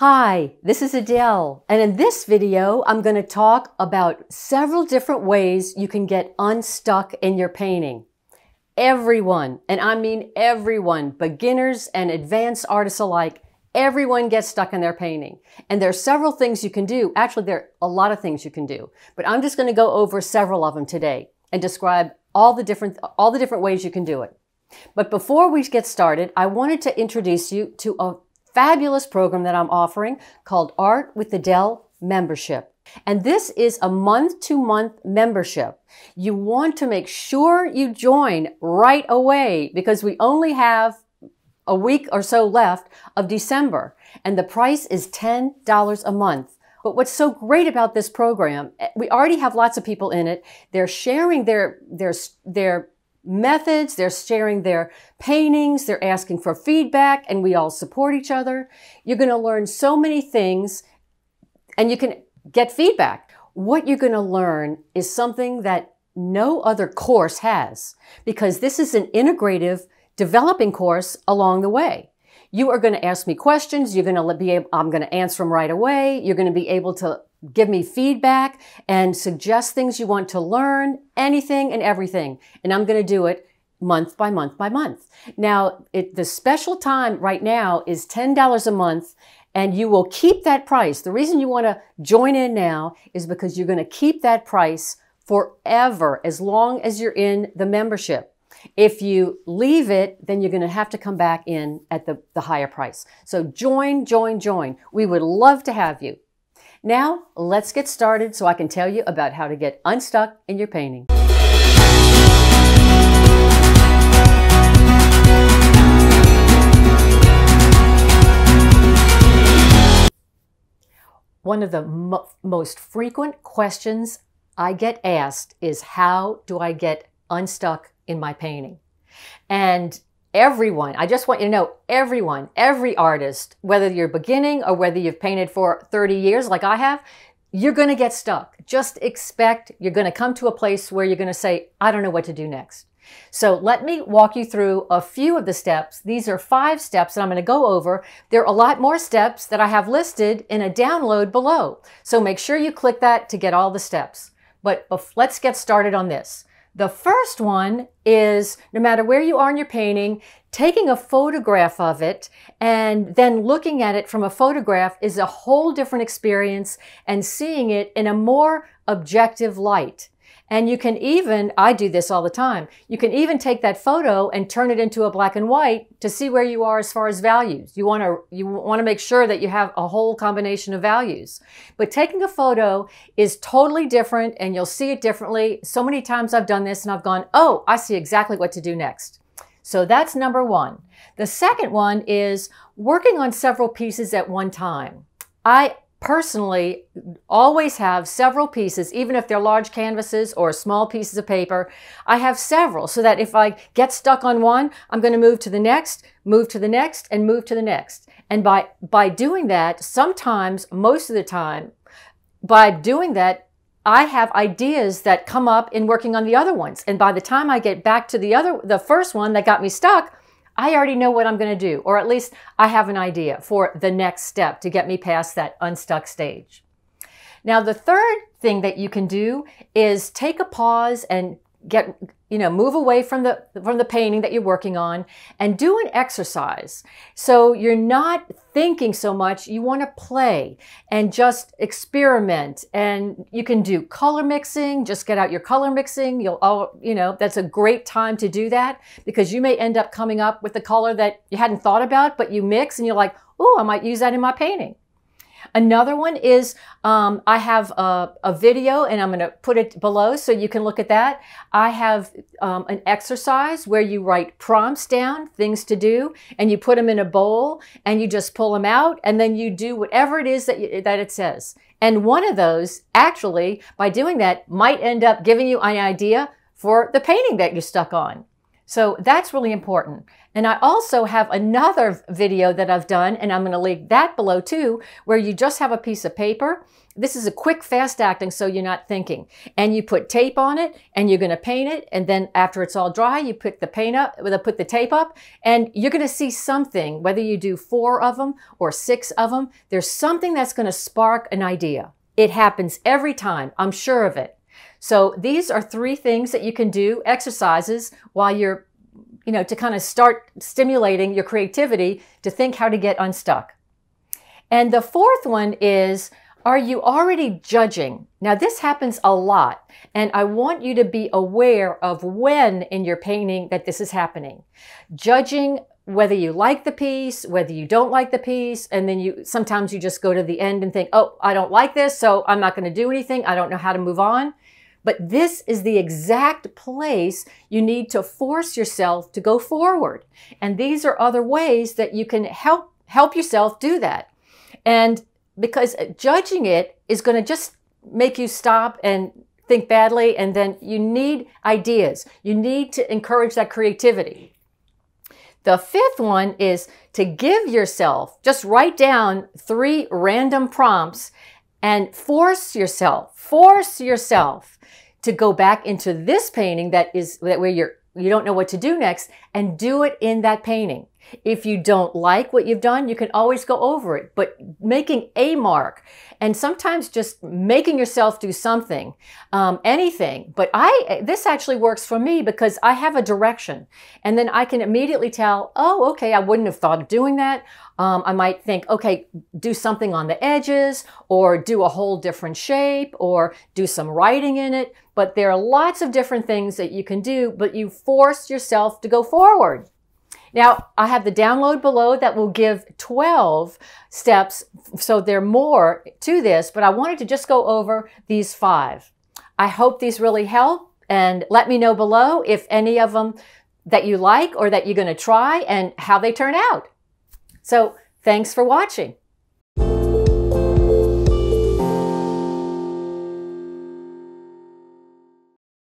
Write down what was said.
Hi, this is Adele, and in this video, I'm going to talk about several different ways you can get unstuck in your painting. Everyone, and I mean everyone, beginners and advanced artists alike, everyone gets stuck in their painting. And there are several things you can do. Actually, there are a lot of things you can do, but I'm just going to go over several of them today and describe all the different, all the different ways you can do it. But before we get started, I wanted to introduce you to a fabulous program that I'm offering called Art with Adele membership. And this is a month to month membership. You want to make sure you join right away because we only have a week or so left of December and the price is $10 a month. But what's so great about this program, eh, we already have lots of people in it. They're sharing their, their, their methods, they're sharing their paintings, they're asking for feedback, and we all support each other. You're going to learn so many things and you can get feedback. What you're going to learn is something that no other course has because this is an integrative developing course along the way. You are going to ask me questions. You're going to be able, I'm going to answer them right away. You're going to be able to give me feedback and suggest things you want to learn, anything and everything. And I'm going to do it month by month by month. Now, it, the special time right now is $10 a month and you will keep that price. The reason you want to join in now is because you're going to keep that price forever as long as you're in the membership. If you leave it, then you're going to have to come back in at the, the higher price. So join, join, join. We would love to have you. Now, let's get started so I can tell you about how to get unstuck in your painting. One of the mo most frequent questions I get asked is how do I get unstuck in my painting? And everyone, I just want you to know everyone, every artist, whether you're beginning or whether you've painted for 30 years like I have, you're going to get stuck. Just expect you're going to come to a place where you're going to say, I don't know what to do next. So let me walk you through a few of the steps. These are five steps that I'm going to go over. There are a lot more steps that I have listed in a download below. So make sure you click that to get all the steps. But let's get started on this. The first one is no matter where you are in your painting, taking a photograph of it and then looking at it from a photograph is a whole different experience and seeing it in a more objective light. And you can even, I do this all the time, you can even take that photo and turn it into a black and white to see where you are as far as values. You want to, you want to make sure that you have a whole combination of values. But taking a photo is totally different and you'll see it differently. So many times I've done this and I've gone, oh, I see exactly what to do next. So that's number one. The second one is working on several pieces at one time. I personally always have several pieces, even if they're large canvases or small pieces of paper. I have several so that if I get stuck on one, I'm going to move to the next, move to the next, and move to the next. And by, by doing that, sometimes, most of the time, by doing that, I have ideas that come up in working on the other ones. And by the time I get back to the other, the first one that got me stuck, I already know what I'm going to do, or at least I have an idea for the next step to get me past that unstuck stage. Now, the third thing that you can do is take a pause and get you know move away from the from the painting that you're working on and do an exercise. So you're not thinking so much you want to play and just experiment. And you can do color mixing just get out your color mixing. You'll all you know that's a great time to do that because you may end up coming up with the color that you hadn't thought about but you mix and you're like oh i might use that in my painting Another one is um, I have a, a, video and I'm going to put it below so you can look at that. I have um, an exercise where you write prompts down, things to do, and you put them in a bowl and you just pull them out and then you do whatever it is that, you, that it says. And one of those, actually, by doing that, might end up giving you an idea for the painting that you're stuck on. So that's really important. And I also have another video that I've done, and I'm going to link that below too, where you just have a piece of paper. This is a quick, fast acting, so you're not thinking. And you put tape on it, and you're going to paint it. And then after it's all dry, you put the paint up, put the tape up, and you're going to see something, whether you do four of them or six of them, there's something that's going to spark an idea. It happens every time. I'm sure of it. So these are three things that you can do, exercises, while you're, you know, to kind of start stimulating your creativity to think how to get unstuck. And the fourth one is, are you already judging? Now, this happens a lot, and I want you to be aware of when in your painting that this is happening. Judging whether you like the piece, whether you don't like the piece, and then you sometimes you just go to the end and think, oh, I don't like this, so I'm not going to do anything. I don't know how to move on. But this is the exact place you need to force yourself to go forward. And these are other ways that you can help help yourself do that. And because judging it is going to just make you stop and think badly and then you need ideas. You need to encourage that creativity. The fifth one is to give yourself, just write down three random prompts and force yourself, force yourself to go back into this painting that is that where you're you don't know what to do next and do it in that painting. If you don't like what you've done, you can always go over it, but making a mark and sometimes just making yourself do something, um, anything. But I, this actually works for me because I have a direction and then I can immediately tell, oh, okay, I wouldn't have thought of doing that. Um, I might think, okay, do something on the edges or do a whole different shape or do some writing in it. But there are lots of different things that you can do, but you force yourself to go forward. Now, I have the download below that will give 12 steps, so there are more to this, but I wanted to just go over these five. I hope these really help, and let me know below if any of them that you like or that you're going to try and how they turn out. So, thanks for watching.